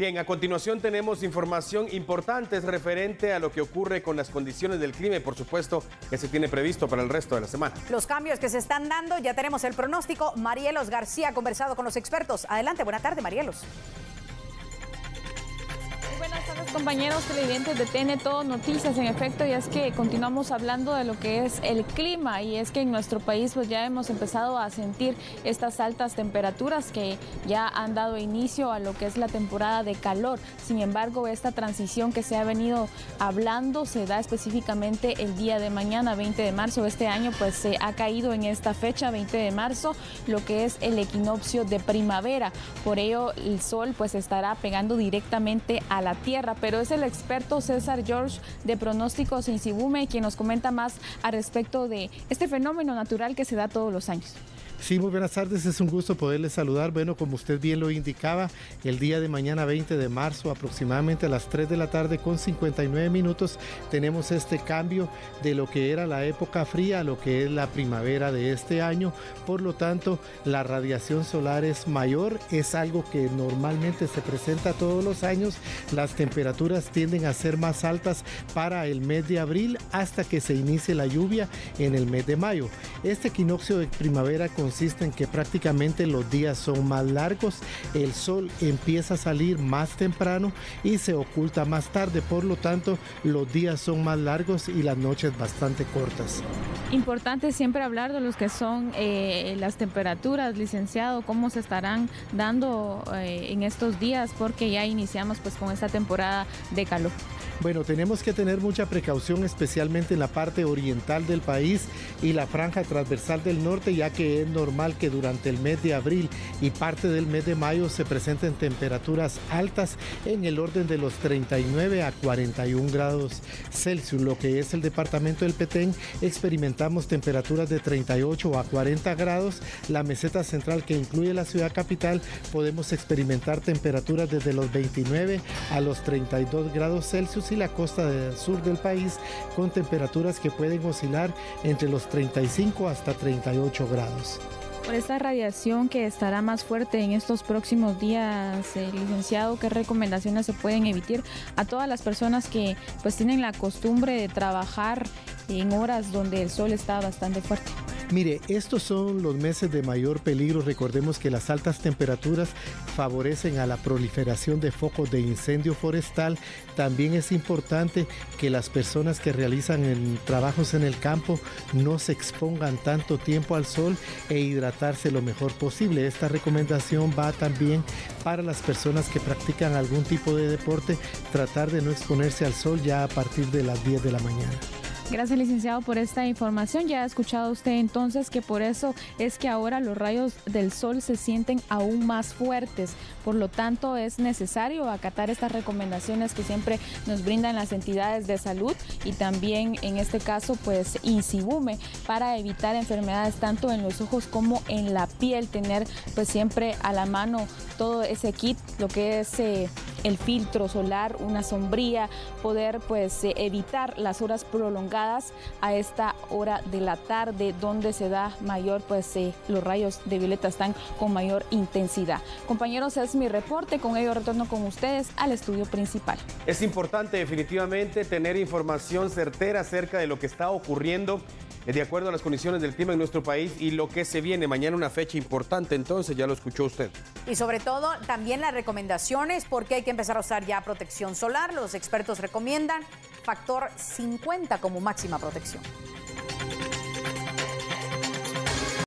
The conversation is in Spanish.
Bien, a continuación tenemos información importante referente a lo que ocurre con las condiciones del clima y por supuesto que se tiene previsto para el resto de la semana. Los cambios que se están dando, ya tenemos el pronóstico. Marielos García ha conversado con los expertos. Adelante, buena tarde, Marielos compañeros televidentes de TN Todo Noticias, en efecto, y es que continuamos hablando de lo que es el clima y es que en nuestro país pues ya hemos empezado a sentir estas altas temperaturas que ya han dado inicio a lo que es la temporada de calor. Sin embargo, esta transición que se ha venido hablando se da específicamente el día de mañana, 20 de marzo. Este año pues se ha caído en esta fecha, 20 de marzo, lo que es el equinoccio de primavera. Por ello, el sol pues estará pegando directamente a la tierra pero es el experto César George de pronósticos en Cibume quien nos comenta más al respecto de este fenómeno natural que se da todos los años. Sí, muy buenas tardes, es un gusto poderles saludar. Bueno, como usted bien lo indicaba, el día de mañana 20 de marzo, aproximadamente a las 3 de la tarde con 59 minutos, tenemos este cambio de lo que era la época fría a lo que es la primavera de este año. Por lo tanto, la radiación solar es mayor, es algo que normalmente se presenta todos los años. Las temperaturas tienden a ser más altas para el mes de abril hasta que se inicie la lluvia en el mes de mayo. Este equinoccio de primavera con consiste en que prácticamente los días son más largos, el sol empieza a salir más temprano y se oculta más tarde, por lo tanto los días son más largos y las noches bastante cortas. Importante siempre hablar de los que son eh, las temperaturas, licenciado, cómo se estarán dando eh, en estos días, porque ya iniciamos pues con esta temporada de calor. Bueno, tenemos que tener mucha precaución, especialmente en la parte oriental del país y la franja transversal del norte, ya que es normal que durante el mes de abril y parte del mes de mayo se presenten temperaturas altas en el orden de los 39 a 41 grados Celsius. Lo que es el departamento del Petén, experimentamos temperaturas de 38 a 40 grados. La meseta central que incluye la ciudad capital, podemos experimentar temperaturas desde los 29 a los 32 grados Celsius y la costa del sur del país con temperaturas que pueden oscilar entre los 35 hasta 38 grados. Por esta radiación que estará más fuerte en estos próximos días, eh, licenciado, ¿qué recomendaciones se pueden emitir a todas las personas que pues tienen la costumbre de trabajar en horas donde el sol está bastante fuerte? Mire, estos son los meses de mayor peligro. Recordemos que las altas temperaturas favorecen a la proliferación de focos de incendio forestal. También es importante que las personas que realizan trabajos en el campo no se expongan tanto tiempo al sol e hidratarse lo mejor posible. Esta recomendación va también para las personas que practican algún tipo de deporte, tratar de no exponerse al sol ya a partir de las 10 de la mañana. Gracias, licenciado, por esta información. Ya ha escuchado usted entonces que por eso es que ahora los rayos del sol se sienten aún más fuertes. Por lo tanto, es necesario acatar estas recomendaciones que siempre nos brindan las entidades de salud y también en este caso, pues, Insibume para evitar enfermedades tanto en los ojos como en la piel. Tener pues siempre a la mano todo ese kit, lo que es eh, el filtro solar, una sombría, poder pues eh, evitar las horas prolongadas a esta hora de la tarde donde se da mayor, pues eh, los rayos de violeta están con mayor intensidad. Compañeros, es mi reporte, con ello retorno con ustedes al estudio principal. Es importante definitivamente tener información certera acerca de lo que está ocurriendo eh, de acuerdo a las condiciones del clima en nuestro país y lo que se viene. Mañana una fecha importante, entonces ya lo escuchó usted. Y sobre todo también las recomendaciones porque hay que empezar a usar ya protección solar. Los expertos recomiendan factor 50 como máxima protección.